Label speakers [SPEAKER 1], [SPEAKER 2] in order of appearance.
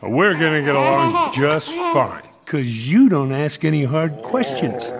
[SPEAKER 1] We're gonna get along just fine, because you don't ask any hard questions.